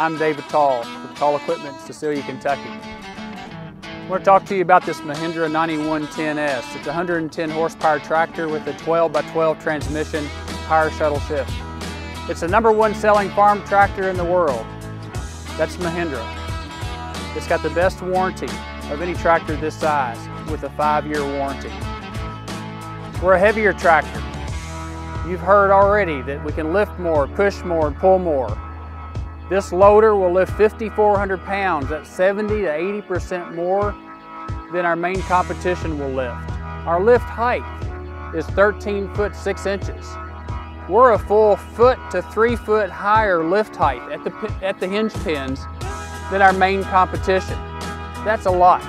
I'm David Taul from Taul Equipment, Cecilia, Kentucky. I want to talk to you about this Mahindra 9110S. It's a 110 horsepower tractor with a 12 by 12 transmission power shuttle shift. It's the number one selling farm tractor in the world. That's Mahindra. It's got the best warranty of any tractor this size with a five-year warranty. We're a heavier tractor. You've heard already that we can lift more, push more, and pull more. This loader will lift 5,400 pounds. That's 70 to 80% more than our main competition will lift. Our lift height is 13 foot 6 inches. We're a full foot to three foot higher lift height at the, at the hinge pins than our main competition. That's a lot.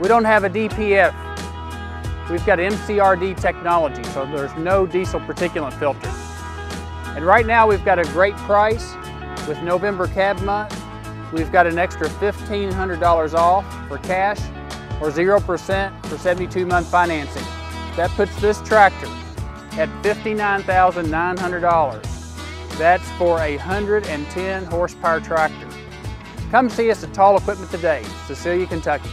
We don't have a DPF. We've got MCRD technology, so there's no diesel particulate filter. And right now we've got a great price with November cab month. We've got an extra $1,500 off for cash or 0% for 72 month financing. That puts this tractor at $59,900. That's for a 110 horsepower tractor. Come see us at Taul Equipment today, Cecilia, Kentucky.